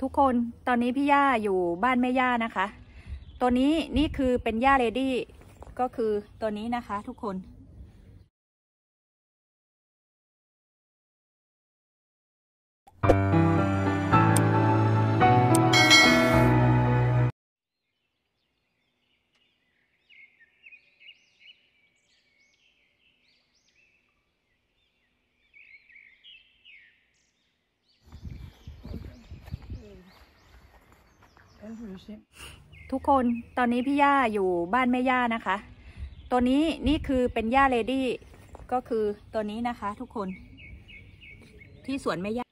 ทุกคนตอนนี้พี่ย่าอยู่บ้านแม่ย่านะคะ ตัวนี้นี่คือเป็นย่าเลดี้ก็คือตัวนี้นะคะทุกคน ทุกคนตอนนี้พี่ย่าอยู่บ้านแม่ย่านะคะ ตัวนี้นี่คือเป็นหญ้า lady ก็คือตัวนี้นะคะทุกคน ที่สวนแม่ย่า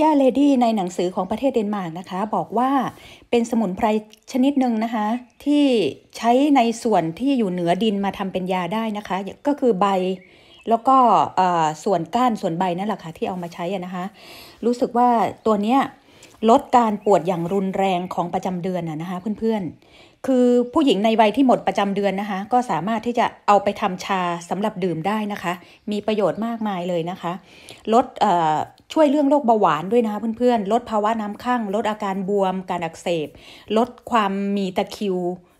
หญ้า lady ในหนังสือของประเทศเดนมาร์กนะคะ บอกว่าเป็นสมุนไพรชนิดหนึ่งนะคะ ที่ใช้ในส่วนที่อยู่เหนือดินมาทำเป็นยาได้นะคะ ก็คือใบแล้วก็ส่วนก้านส่วนใบนั่นแหละค่ะที่เอามาใช้นะคะ รู้สึกว่าตัวเนี้ย ลดการปวดอย่างรุนแรงของประจำเดือนนะนะคะเพื่อนๆ คือผู้หญิงในวัยที่หมดประจำเดือนนะคะ ก็สามารถที่จะเอาไปทำชาสำหรับดื่มได้นะคะ มีประโยชน์มากมายเลยนะคะ ลดช่วยเรื่องโรคเบาหวานด้วยนะคะเพื่อนๆ ลดภาวะน้ำข้าง ลดอาการบวม การอักเสบ ลดความมีตะคิว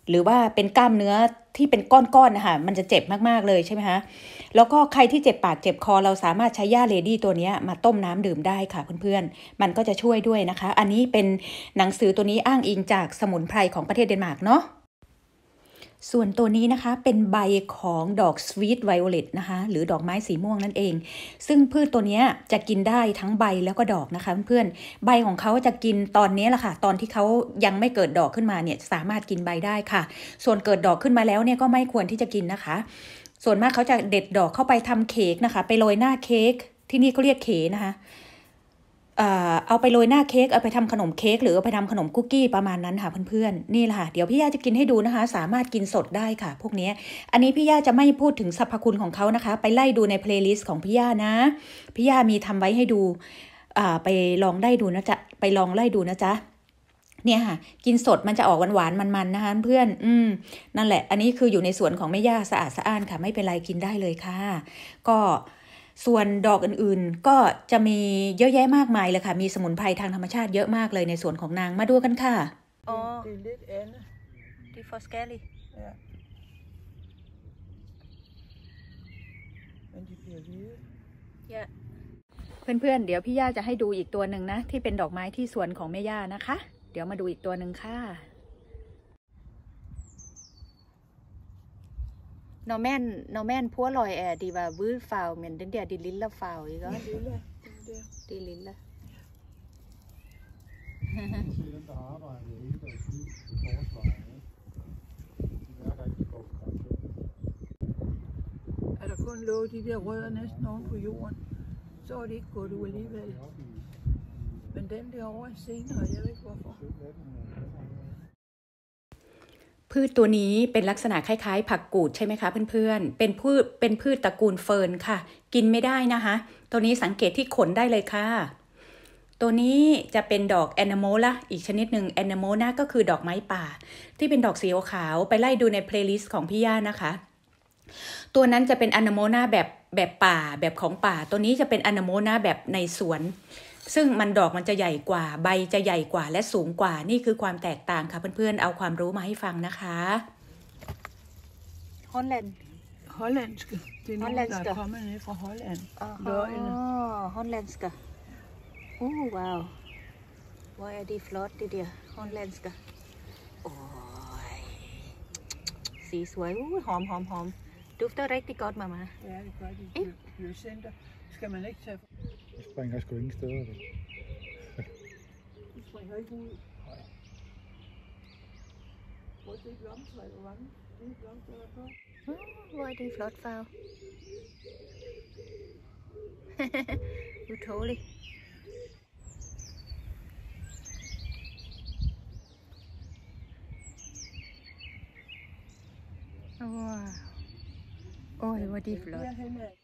หรือว่าเป็นกล้ามเนื้อที่เป็นก้อนๆนะคะมันจะเจ็บมากๆเลยใช่ไหมคะ แล้วก็ใครที่เจ็บปากเจ็บคอเราสามารถใช้หญ้า lady ตัวนี้มาต้มน้ำดื่มได้ค่ะเพื่อนๆ มันก็จะช่วยด้วยนะคะ อันนี้เป็นหนังสือตัวนี้อ้างอิงจากสมุนไพรของประเทศเดนมาร์กเนาะส่วนตัวนี้นะคะเป็นใบของดอก sweet violet นะคะหรือดอกไม้สีม่วงนั่นเอง ซึ่งพืชตัวนี้จะกินได้ทั้งใบแล้วก็ดอกนะคะเพื่อนๆใบของเขาจะกินตอนนี้แหละค่ะ ตอนที่เขายังไม่เกิดดอกขึ้นมาเนี่ยสามารถกินใบได้ค่ะ ส่วนเกิดดอกขึ้นมาแล้วเนี่ยก็ไม่ควรที่จะกินนะคะ ส่วนมากเขาจะเด็ดดอกเข้าไปทำเค้กนะคะ ไปโรยหน้าเค้กที่นี่เขาเรียก kage นะคะเอาไปโรยหน้าเค้กเอาไปทำขนมเค้กหรือเอาไปทำขนมคุกกี้ประมาณนั้นค่ะเพื่อนๆนี่แหละค่ะเดี๋ยวพี่ย่าจะกินให้ดูนะคะ สามารถกินสดได้ค่ะ พวกนี้อันนี้พี่ย่าจะไม่พูดถึงสรรพคุณของเขานะคะ ไปไล่ดูใน playlist ของพี่ย่านะพี่ย่ามีทำไว้ให้ดูไปลองไล่ดูนะจ๊ะไปลองไล่ดูนะจ๊ะ เนี่ยค่ะ กินสดมันจะออกหวานๆมันๆนะคะเพื่อน อืม นั่นแหละ อันนี้คืออยู่ในสวนของแม่ย่าสะอาดสะอ้านค่ะ ไม่เป็นไรกินได้เลยค่ะ ก็ส่วนดอกอื่นๆ ก็จะมีเยอะแยะมากมายเลยค่ะ มีสมุนไพรทางธรรมชาติเยอะมากเลยในสวนของนาง มาดูกันค่ะ อ๋อ Det er lidt andet. ที่ forskellig Ja. Men de bliver hvide. เพื่อนๆ เดี๋ยวพี่ย่าจะให้ดูอีกตัวหนึ่งนะ ที่เป็นดอกไม้ที่สวนของแม่ย่านะคะ เดี๋ยวมาดูอีกตัวหนึ่งค่ะ Når man, når man påløg er de var hvidfarve, men den der, de lille farve, ikke også? Lille, den der. Det er lille. Se dem, der har arbejdet hele deres liv i forsvaret. ikke? De er rigtig godt karakter. Er der kun lå de der rødder næsten oven på jorden, så er det ikke gået ud dem derovre senere, jeg ved ikke hvorfor. พืชตัวนี้เป็นลักษณะคล้ายๆ ผักกูดใช่ไหมคะเพื่อนๆ เป็นพืชเป็นพืชตระกูลเฟิร์นค่ะ กินไม่ได้นะคะ ตัวนี้สังเกตที่ขนได้เลยค่ะ ตัวนี้จะเป็นดอกแอนนโมล่ะอีกชนิดหนึ่งแอนนโมนาก็คือดอกไม้ป่า ที่เป็นดอกสีขาวไปไล่ดูในเพลย์ลิสต์ของพี่ย่านะคะ ตัวนั้นจะเป็นอนาโมนาแบบแบบป่าแบบของป่า ตัวนี้จะเป็นอนาโมนาแบบในสวน ซึ่งมันดอกมันจะใหญ่กว่า ใบจะใหญ่กว่าและสูงกว่านี่คือความแตกต่างค่ะเพื่อนๆเอาความรู้มาให้ฟังนะคะฮอลแลนด์ Hollandske. Det er nogen, der Hollandske. er kommet ned fra Holland. อ๋อ Løgene. ฮอลแลนด์กะโอ้ว้าวว่า er de flot det der hollandske โอ้ยสีสวยอู้หอมหอมหอม dufter rigtig godt mamma Ja, det gør de. Ikke? Hyacinther skal man ikke tage. De springer sgu ingen steder. vel? De springer ikke ud. Prøv at se blomstræet, hvor mange hvide blomster der er på. oh, hvor er det flot farve utroligt wow ôi hvor er de flot Derhen af